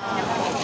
何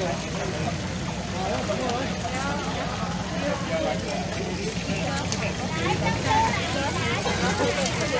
Thank you.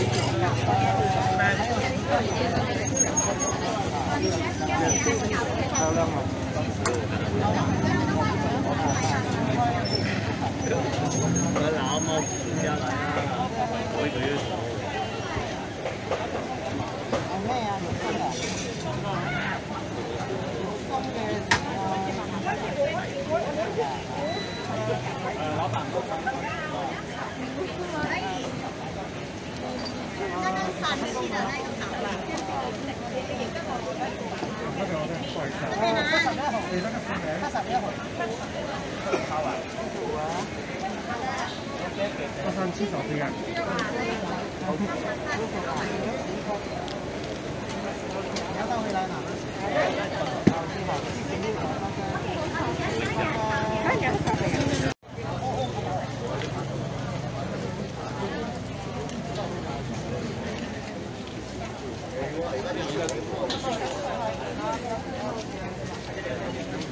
để 他算那块。他算七十二块钱。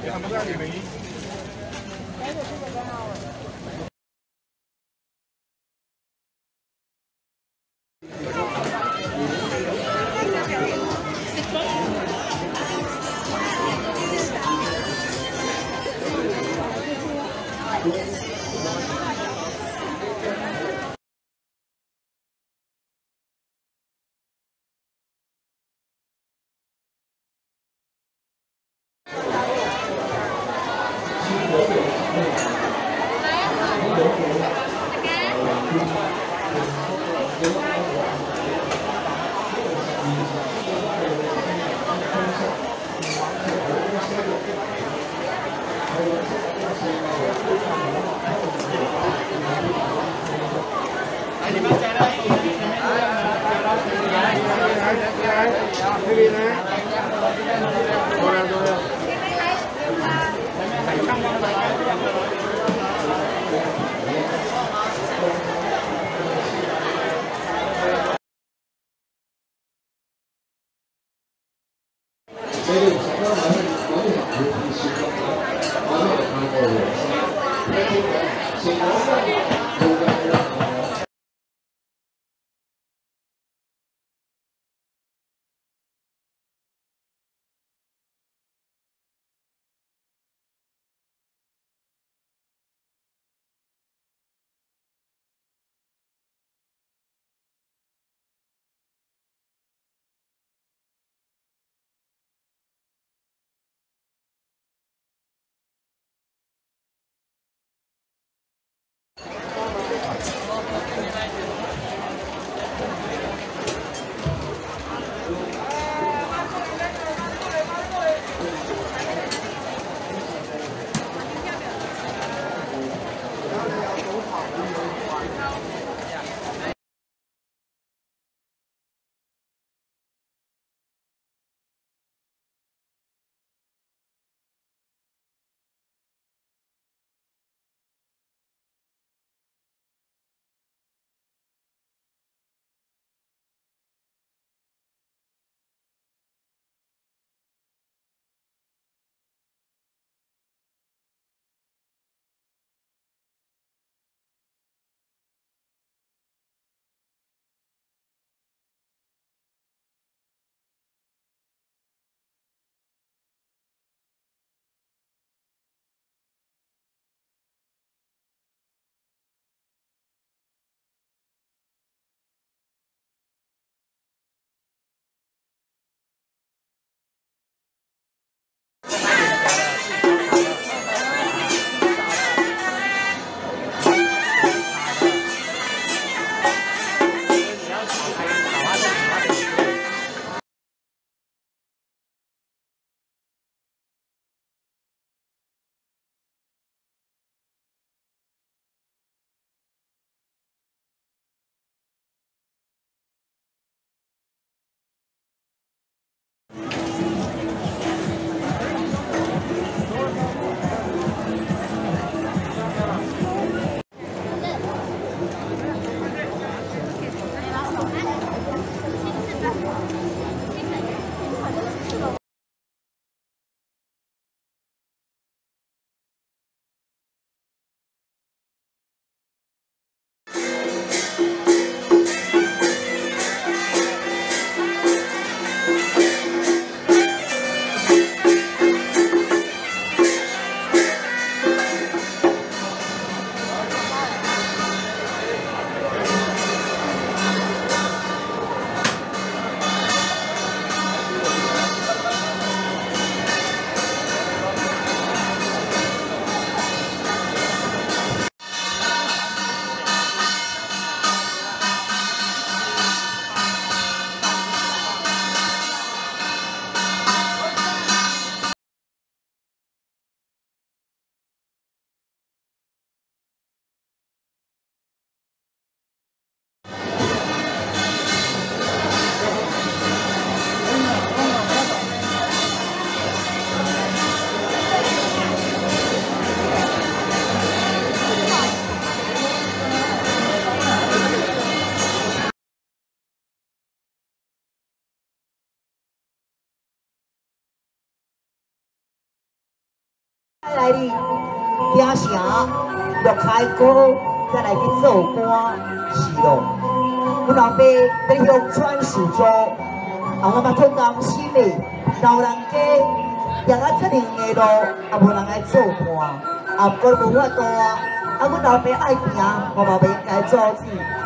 他们在里面。Ирина. 来去嘉城玉溪谷，再来去做官，是咯。阮老爸在玉泉始做，啊，我嘛做工心的，老人家行到七零的路，也无人来做伴，啊，过无法度啊。啊，阮老爸爱听，我嘛袂该做去。